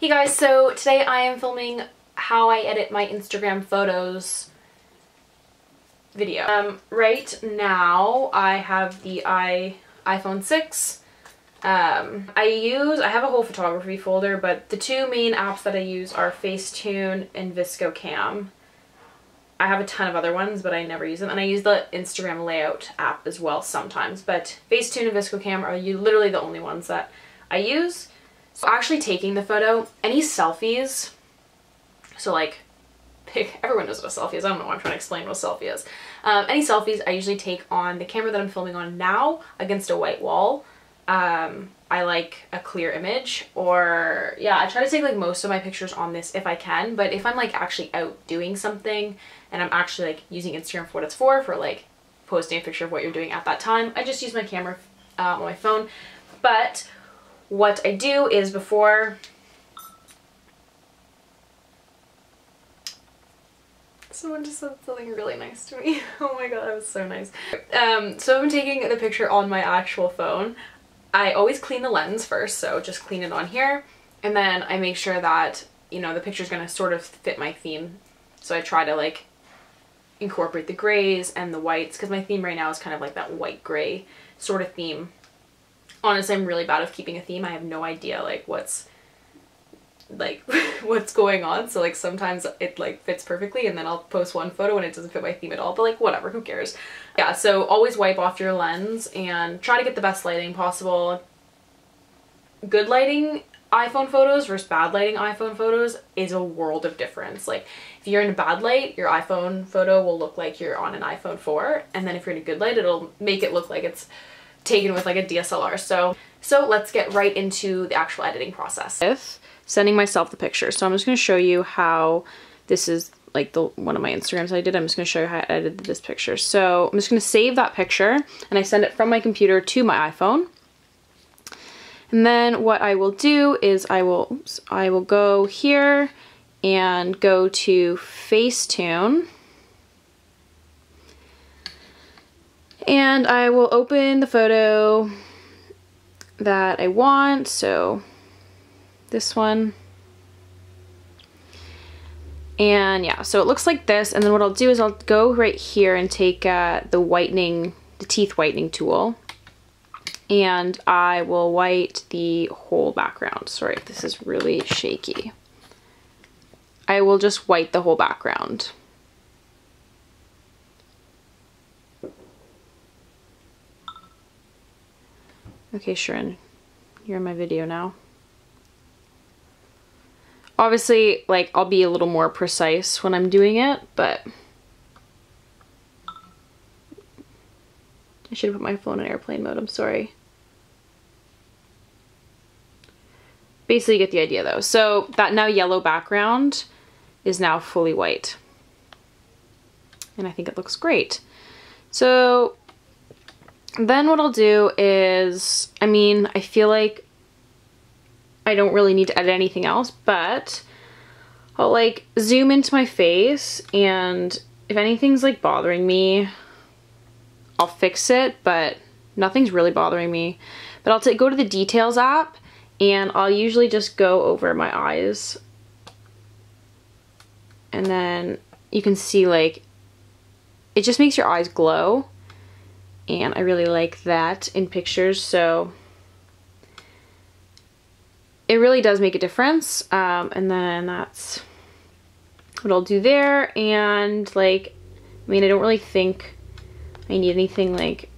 Hey guys, so today I am filming how I edit my Instagram photos video. Um, right now I have the i iPhone 6. Um, I use, I have a whole photography folder, but the two main apps that I use are Facetune and VSCO Cam. I have a ton of other ones, but I never use them. And I use the Instagram layout app as well sometimes, but Facetune and VSCO Cam are you literally the only ones that I use. Actually taking the photo, any selfies, so like, pick, everyone knows what a selfie is, I don't know why I'm trying to explain what a selfie is. Um, any selfies I usually take on the camera that I'm filming on now against a white wall. Um, I like a clear image or yeah, I try to take like most of my pictures on this if I can, but if I'm like actually out doing something and I'm actually like using Instagram for what it's for, for like posting a picture of what you're doing at that time, I just use my camera uh, on my phone. But what I do is before someone just said something really nice to me. oh my god, that was so nice. Um, so I'm taking the picture on my actual phone. I always clean the lens first, so just clean it on here. And then I make sure that, you know, the picture's gonna sort of fit my theme. So I try to like incorporate the grays and the whites because my theme right now is kind of like that white gray sort of theme honestly I'm really bad at keeping a theme. I have no idea like what's like what's going on. So like sometimes it like fits perfectly and then I'll post one photo and it doesn't fit my theme at all but like whatever who cares? Yeah so always wipe off your lens and try to get the best lighting possible. Good lighting iPhone photos versus bad lighting iPhone photos is a world of difference. Like if you're in a bad light your iPhone photo will look like you're on an iPhone 4 and then if you're in a good light it'll make it look like it's taken with like a DSLR. So, so let's get right into the actual editing process. If sending myself the picture. So I'm just going to show you how this is like the one of my Instagrams I did. I'm just going to show you how I edited this picture. So I'm just going to save that picture and I send it from my computer to my iPhone. And then what I will do is I will, I will go here and go to Facetune. And I will open the photo that I want, so this one. And yeah, so it looks like this, and then what I'll do is I'll go right here and take uh, the whitening, the teeth whitening tool, and I will white the whole background. Sorry this is really shaky. I will just white the whole background. Okay, Sharon, you're in my video now. Obviously, like, I'll be a little more precise when I'm doing it, but... I should have put my phone in airplane mode, I'm sorry. Basically, you get the idea though. So, that now yellow background is now fully white. And I think it looks great. So, then what I'll do is, I mean, I feel like I don't really need to edit anything else, but I'll like zoom into my face and if anything's like bothering me, I'll fix it, but nothing's really bothering me. But I'll go to the details app and I'll usually just go over my eyes and then you can see like it just makes your eyes glow and I really like that in pictures so it really does make a difference um, and then that's what I'll do there and like I mean I don't really think I need anything like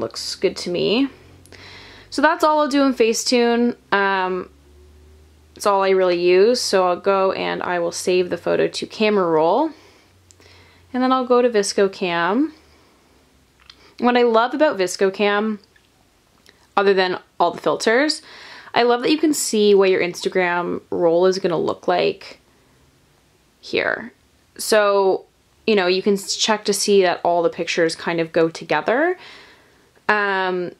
looks good to me. So that's all I'll do in Facetune. Um, it's all I really use so I'll go and I will save the photo to camera roll and then I'll go to VSCO Cam. What I love about VSCO Cam, other than all the filters, I love that you can see what your Instagram roll is going to look like here. So, you know, you can check to see that all the pictures kind of go together. Um,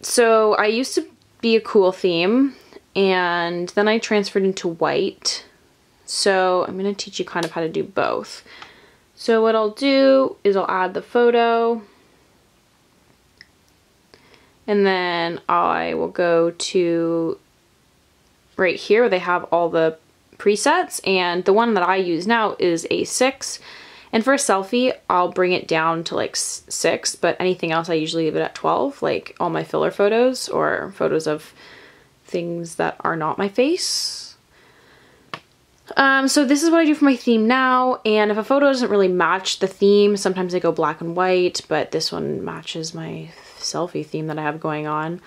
so I used to be a cool theme and then I transferred into white. So I'm going to teach you kind of how to do both. So what I'll do is I'll add the photo. And then I will go to right here where they have all the presets. And the one that I use now is a 6 and for a selfie I'll bring it down to like 6 but anything else I usually leave it at 12 like all my filler photos or photos of things that are not my face. Um, so this is what I do for my theme now and if a photo doesn't really match the theme sometimes I go black and white but this one matches my selfie theme that I have going on.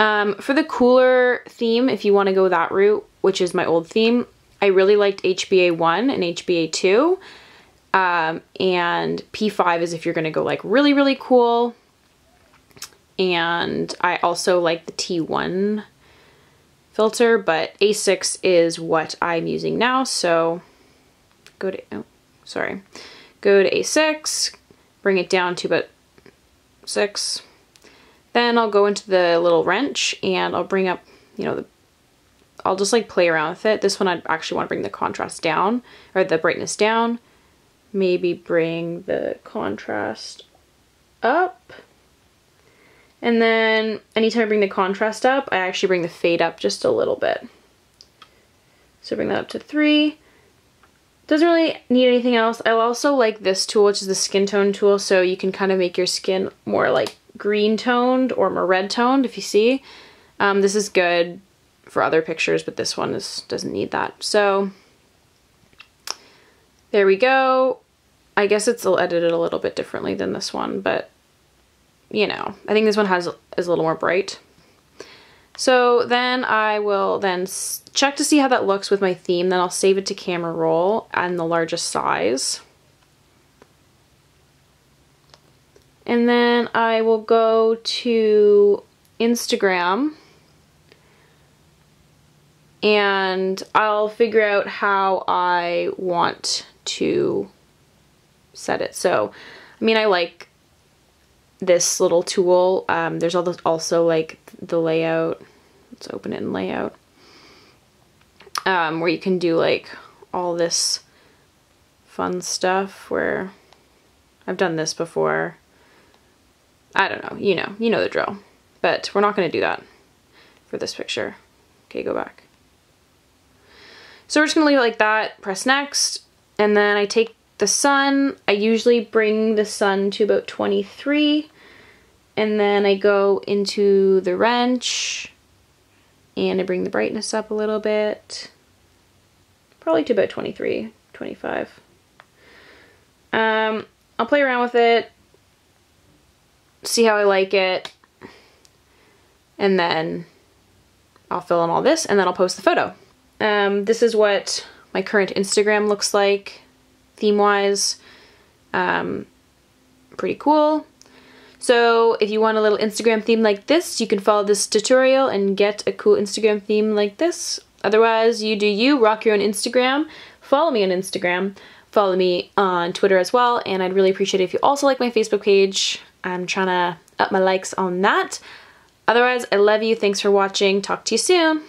Um, for the cooler theme, if you want to go that route, which is my old theme, I really liked HBA 1 and HBA 2. Um, and P5 is if you're going to go like really, really cool. And I also like the T1 filter, but A6 is what I'm using now. So go to, oh, sorry, go to A6, bring it down to about 6, then I'll go into the little wrench and I'll bring up, you know, the, I'll just like play around with it. This one I actually want to bring the contrast down or the brightness down. Maybe bring the contrast up. And then anytime I bring the contrast up, I actually bring the fade up just a little bit. So bring that up to three. Doesn't really need anything else. I also like this tool, which is the skin tone tool, so you can kind of make your skin more like green toned or more red toned if you see. Um, this is good for other pictures, but this one is doesn't need that. So there we go. I guess it's edited a little bit differently than this one, but you know, I think this one has is a little more bright. So then I will then check to see how that looks with my theme. Then I'll save it to camera roll and the largest size. And then I will go to Instagram and I'll figure out how I want to set it. So, I mean, I like this little tool. Um, there's also like the layout. Let's open it in layout. Um, where you can do like all this fun stuff where I've done this before. I don't know, you know, you know the drill. But we're not going to do that for this picture. Okay, go back. So we're just going to leave it like that, press next, and then I take the sun. I usually bring the sun to about 23, and then I go into the wrench, and I bring the brightness up a little bit, probably to about 23, 25. Um, I'll play around with it, see how I like it, and then I'll fill in all this and then I'll post the photo. Um, this is what my current Instagram looks like theme-wise. Um, pretty cool. So if you want a little Instagram theme like this, you can follow this tutorial and get a cool Instagram theme like this. Otherwise, you do you, rock your own Instagram. Follow me on Instagram. Follow me on Twitter as well, and I'd really appreciate it if you also like my Facebook page. I'm trying to up my likes on that. Otherwise, I love you. Thanks for watching. Talk to you soon.